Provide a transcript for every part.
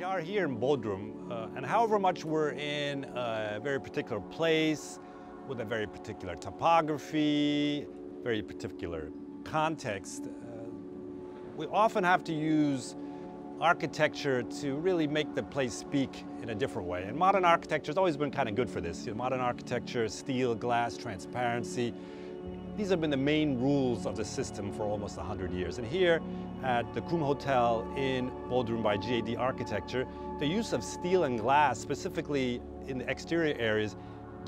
We are here in Bodrum, uh, and however much we're in a very particular place, with a very particular topography, very particular context, uh, we often have to use architecture to really make the place speak in a different way. And modern architecture has always been kind of good for this. You know, modern architecture, steel, glass, transparency, these have been the main rules of the system for almost 100 years. And here at the Kuum Hotel in Bodrum by GAD Architecture, the use of steel and glass, specifically in the exterior areas,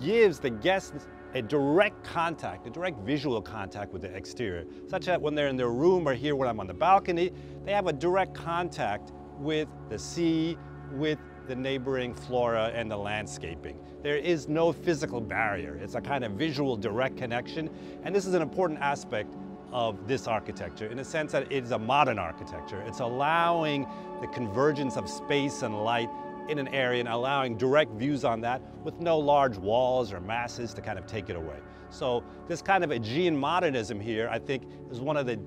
gives the guests a direct contact, a direct visual contact with the exterior, such that when they're in their room or here when I'm on the balcony, they have a direct contact with the sea, with the neighboring flora and the landscaping. There is no physical barrier. It's a kind of visual direct connection. And this is an important aspect of this architecture in a sense that it is a modern architecture. It's allowing the convergence of space and light in an area and allowing direct views on that with no large walls or masses to kind of take it away. So this kind of Aegean modernism here, I think, is one of the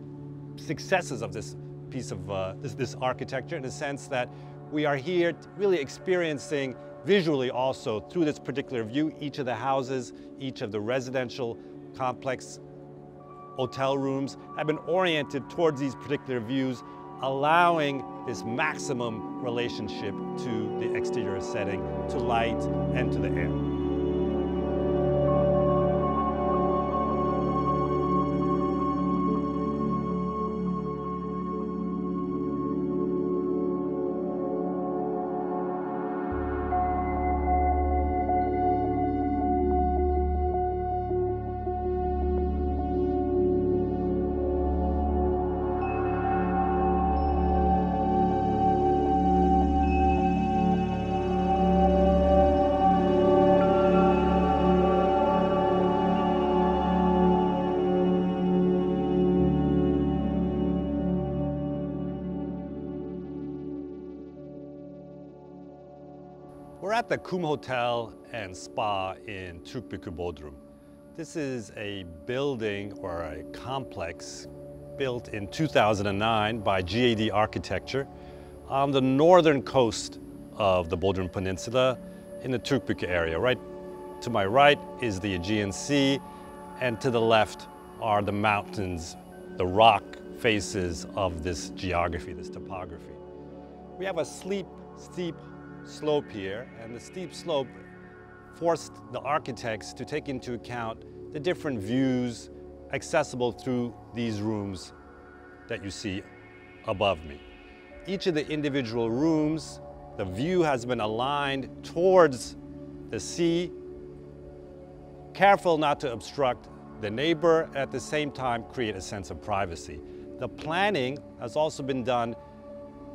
successes of this piece of uh, this, this architecture in the sense that we are here really experiencing visually also through this particular view each of the houses, each of the residential complex hotel rooms have been oriented towards these particular views, allowing this maximum relationship to the exterior setting, to light and to the air. We're at the Kuum Hotel and Spa in Türkbükü Bodrum. This is a building or a complex built in 2009 by GAD Architecture on the northern coast of the Bodrum Peninsula in the Türkbükü area. Right to my right is the Aegean Sea and to the left are the mountains, the rock faces of this geography, this topography. We have a steep, steep slope here, and the steep slope forced the architects to take into account the different views accessible through these rooms that you see above me. Each of the individual rooms, the view has been aligned towards the sea, careful not to obstruct the neighbor, at the same time create a sense of privacy. The planning has also been done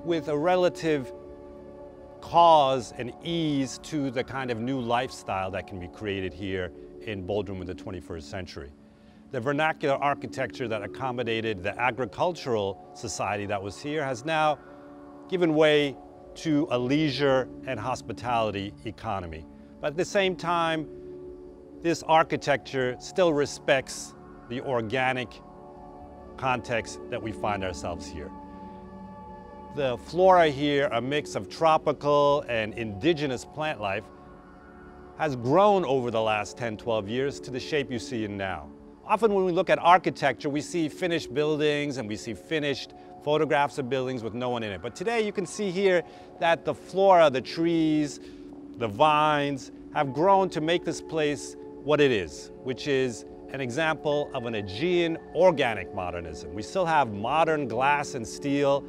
with a relative cause and ease to the kind of new lifestyle that can be created here in Bodrum in the 21st century. The vernacular architecture that accommodated the agricultural society that was here has now given way to a leisure and hospitality economy. But at the same time, this architecture still respects the organic context that we find ourselves here. The flora here, a mix of tropical and indigenous plant life, has grown over the last 10, 12 years to the shape you see in now. Often when we look at architecture, we see finished buildings and we see finished photographs of buildings with no one in it. But today you can see here that the flora, the trees, the vines have grown to make this place what it is, which is an example of an Aegean organic modernism. We still have modern glass and steel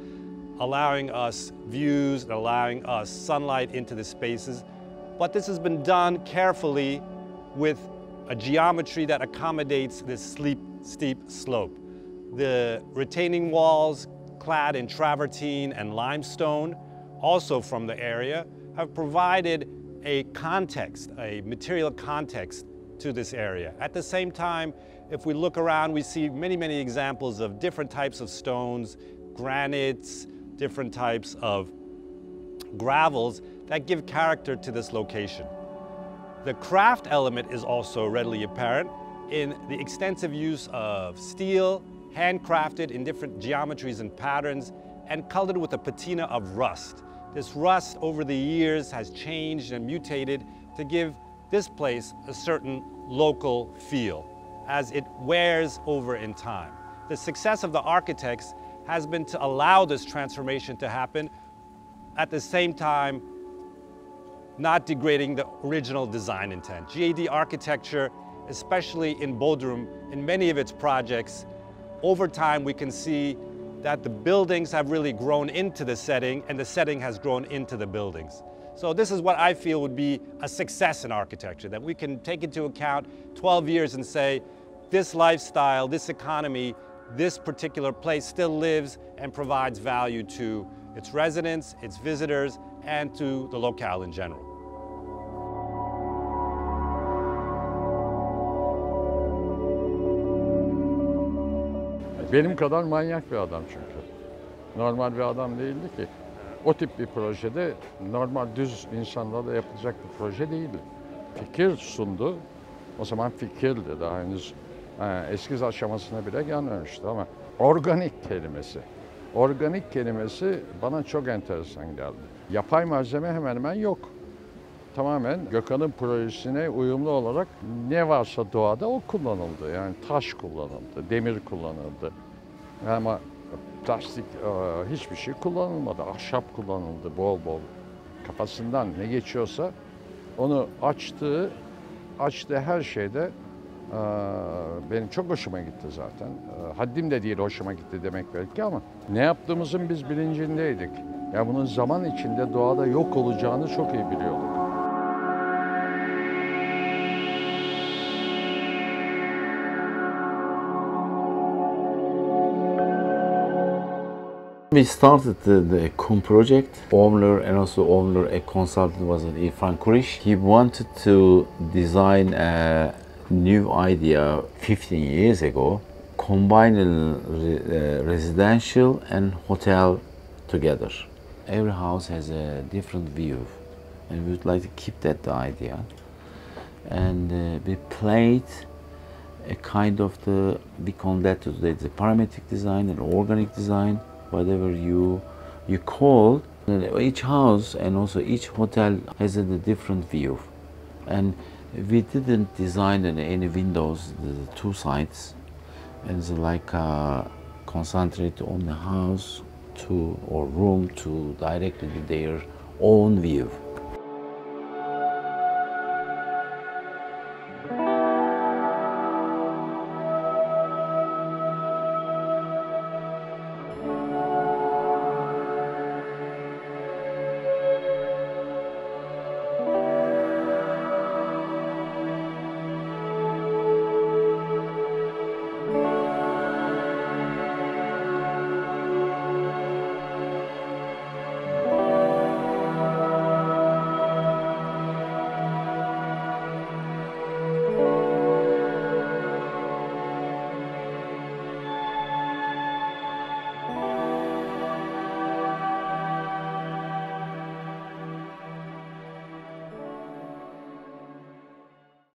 allowing us views and allowing us sunlight into the spaces, but this has been done carefully with a geometry that accommodates this steep, steep slope. The retaining walls clad in travertine and limestone, also from the area, have provided a context, a material context to this area. At the same time, if we look around, we see many, many examples of different types of stones, granites, different types of gravels that give character to this location. The craft element is also readily apparent in the extensive use of steel, handcrafted in different geometries and patterns, and colored with a patina of rust. This rust over the years has changed and mutated to give this place a certain local feel as it wears over in time. The success of the architects has been to allow this transformation to happen at the same time not degrading the original design intent. GAD architecture, especially in Bodrum, in many of its projects, over time we can see that the buildings have really grown into the setting and the setting has grown into the buildings. So this is what I feel would be a success in architecture, that we can take into account 12 years and say, this lifestyle, this economy, this particular place still lives and provides value to its residents, its visitors, and to the locale in general. Benim kadar manyak bir adam çünkü. Normal bir adam değildi ki. O tip bir projede normal düz insanlarla yapılacak bir proje değildi. Fikir sundu. O zaman fikirdi daha henüz eskiz aşamasına bile gelmemişti ama organik kelimesi. Organik kelimesi bana çok enteresan geldi. Yapay malzeme hemen hemen yok. Tamamen Gökhan'ın projesine uyumlu olarak ne varsa doğada o kullanıldı. Yani taş kullanıldı, demir kullanıldı. Ama plastik e, hiçbir şey kullanılmadı. Ahşap kullanıldı bol bol. Kafasından ne geçiyorsa onu açtığı, açtığı her şeyde benim çok hoşuma gitti zaten. E, haddim de değil hoşuma gitti demek belki ama ne yaptığımızın biz bilincindeydik. Ya bunun zaman içinde doğada yok olacağını çok iyi biliyorduk. We started the, the COM project. Owner and also owner, a consultant was Irfan Kurish. He wanted to design a new idea 15 years ago, combining uh, residential and hotel together. Every house has a different view, and we would like to keep that idea. And uh, we played a kind of the we call that today the parametric design and organic design whatever you you call each house and also each hotel has a different view and we didn't design any windows the two sides. And like uh, concentrate on the house to or room to directly their own view